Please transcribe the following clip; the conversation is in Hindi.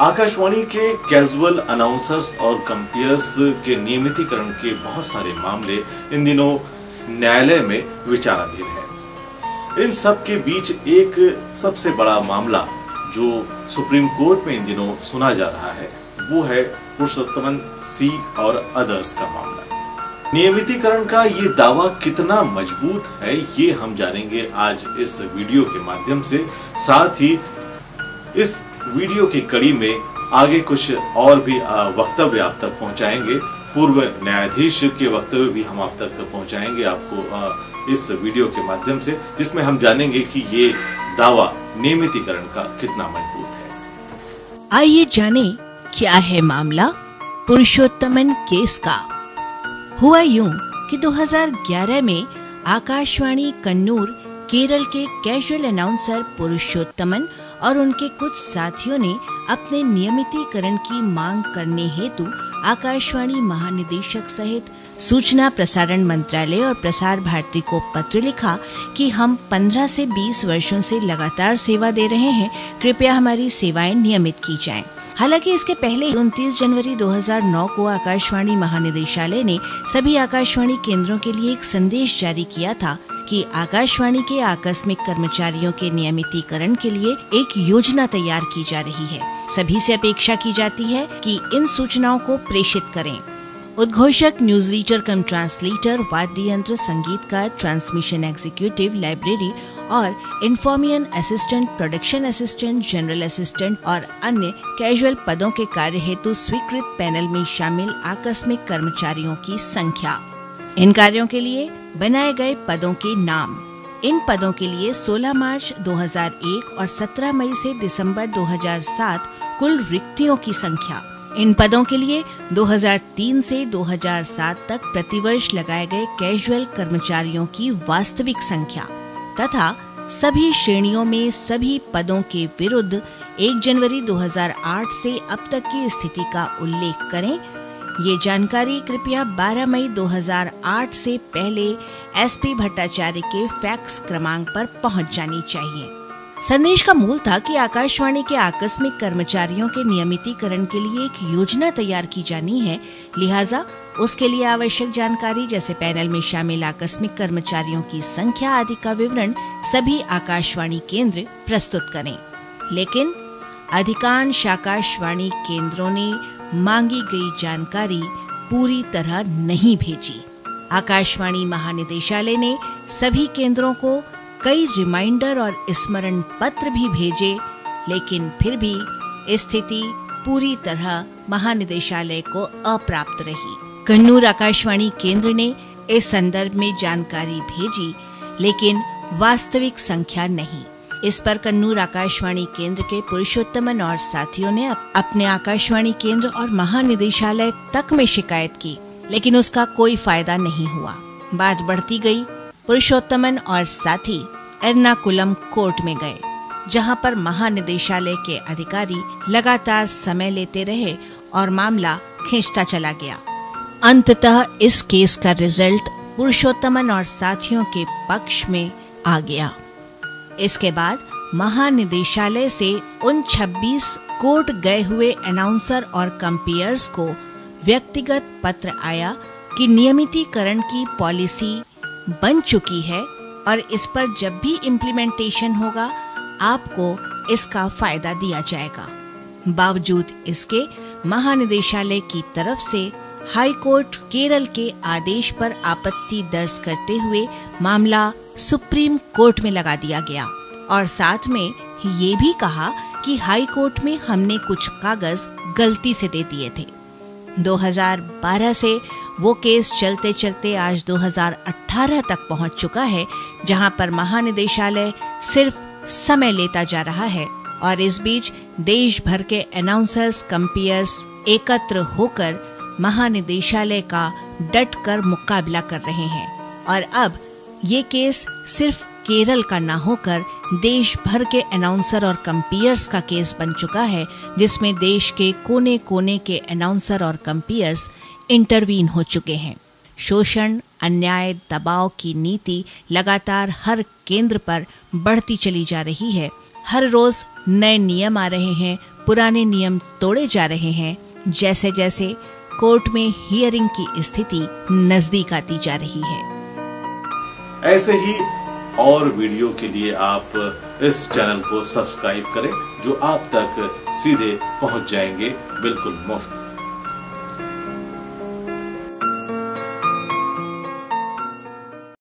आकाशवाणी के कैजुअल अनाउंसर्स और कंपेयर्स के नियमितीकरण के बहुत सारे मामले इन दिनों न्यायालय में विचाराधीन है। इन सब के बीच एक सबसे बड़ा मामला जो सुप्रीम कोर्ट में इन दिनों सुना जा रहा है, वो है पुरुषोत्तमन सी और अदर्स का मामला। नियमितीकरण का ये दावा कितना मज़बूत है, ये हम जानेंगे आज इस वीडियो के माध्यम से। साथ ही इस वीडियो की कड़ी में आगे कुछ और भी वक्तव्य आप तक पहुंचाएँगे। पूर्व न्यायाधीश के वक्तव्य भी हम आप तक पहुंचाएँगे आपको इस वीडियो के माध्यम से, जिसमें हम जानेंगे कि ये दावा नियमितीकरण का कितना मज़बूत है। आइए जाने क्या है मामला पुरुषोत्तमन केस का। हुआ यूँ कि 2011 में आकाशवाणी कन्नूर केरल के कैजुअल अनाउंसर पुरुषोत्तमन और उनके कुछ साथियों ने अपने नियमितीकरण की मांग करने हेतु आकाशवाणी महानिदेशक सहित सूचना प्रसारण मंत्रालय और प्रसार भारती को पत्र लिखा कि हम 15 से 20 वर्षों से लगातार सेवा दे रहे हैं कृपया हमारी सेवाएँ नियमित की जाएँ। हालाँकि इसके पहले 29 जनवरी 2009 को आकाशवाणी महानिदेशालय ने सभी आकाशवाणी केंद्रों के लिए एक संदेश जारी किया था कि आकाशवाणी के आकस्मिक कर्मचारियों के नियमितीकरण के लिए एक योजना तैयार की जा रही है। सभी से अपेक्षा की जाती है कि इन सूचनाओं को प्रेषित करें। उद्घोषक न्यूज़ रीडर कम ट्रांसलेटर वाद्य यंत्र संगीतकार, ट्रांसमिशन एग्जीक्यूटिव, लाइब्रेरी और information assistant, production assistant, general assistant और अन्य कैजुअल पदों के कार्य हेतु स्वीकृत पैनल में शामिल आकस्मिक कर्मचारियों की संख्या। इन कार्यों के लिए बनाए गए पदों के नाम। इन पदों के लिए 16 मार्च 2001 और 17 मई से दिसंबर 2007 कुल रिक्तियों की संख्या। इन पदों के लिए 2003 से 2007 तक प्रतिवर्ष लगाए गए कैजुअल कर्मचारियों की वास्तविक संख्या। तथा सभी श्रेणियों में सभी पदों के विरुद्ध 1 जनवरी 2008 से अब तक की स्थिति का उल्लेख करें ये जानकारी कृपया 12 मई 2008 से पहले एसपी भट्टाचार्य के फैक्स क्रमांक पर पहुँच जानी चाहिए। संदेश का मूल था कि आकाशवाणी के आकस्मिक कर्मचारियों के नियमितीकरण के लिए एक योजना तैयार की जानी है। लिहाजा उसके लिए आवश्यक जानकारी, जैसे पैनल में शामिल आकस्मिक कर्मचारियों की संख्या आदि का विवरण सभी आकाशवाणी केंद्र प्रस्तुत करें। लेकिन अधिकांश आकाशवाणी केंद्रों ने मांगी गई जानकारी पूरी तरह नहीं भेजी। आकाशवाणी महानिदेशालय ने सभी केंद्रों को कई रिमाइंडर और स्मरण पत्र भी भेजे, लेकिन फिर भी स्थिति पूरी तरह महानिदेशालय को अप्राप्त रही। कन्नूर आकाशवाणी केंद्र ने इस संदर्भ में जानकारी भेजी, लेकिन वास्तविक संख्या नहीं। इस पर कन्नूर आकाशवाणी केंद्र के पुरुषोत्तमन और साथियों ने अपने आकाशवाणी केंद्र और महानिदेशालय तक में शिकायत की, लेकिन उसका कोई फ़ायदा नहीं हुआ। बात बढ़ती गई, पुरुषोत्तमन और साथी एर्नाकुलम कोर्ट में गए, जहाँ पर महानिदेशालय के अधिकारी लगातार समय लेते रहे और मामला खींचता चला गया। अंततः इस केस का रिज़ल्ट पुरुषोत्तमन और साथियों के पक्ष में आ गया। इसके बाद महानिदेशालय से उन 26 कोर्ट गए हुए अनाउंसर और कंपेयर्स को व्यक्तिगत पत्र आया कि नियमितीकरण की पॉलिसी बन चुकी है और इस पर जब भी इम्प्लीमेंटेशन होगा, आपको इसका फ़ायदा दिया जाएगा। बावजूद इसके, महानिदेशालय की तरफ़ से हाई कोर्ट केरल के आदेश पर आपत्ति दर्ज करते हुए मामला सुप्रीम कोर्ट में लगा दिया गया। और साथ में ये भी कहा कि हाई कोर्ट में हमने कुछ कागज़ गलती से दे दिए थे। 2012 से वो केस चलते चलते आज 2018 तक पहुँच चुका है, जहाँ पर महानिदेशालय सिर्फ़ समय लेता जा रहा है और इस बीच देश भर के अनाउंसर्स कंपेयर्स एकत्र होकर महानिदेशालय का डट कर मुकाबला कर रहे हैं। और अब ये केस सिर्फ़ केरल का ना होकर देश भर के अनाउंसर और कंपियर्स का केस बन चुका है, जिसमें देश के कोने कोने के अनाउंसर और कंपियर्स इंटरवीन हो चुके हैं। शोषण, अन्याय, दबाव की नीति लगातार हर केंद्र पर बढ़ती चली जा रही है। हर रोज नए नियम आ रहे हैं, पुराने नियम तोड़े जा रहे हैं। जैसे जैसे कोर्ट में हियरिंग की स्थिति नज़दीक आती जा रही है। ऐसे ही और वीडियो के लिए आप इस चैनल को सब्सक्राइब करें, जो आप तक सीधे पहुँच जाएँगे, बिल्कुल मुफ़्त।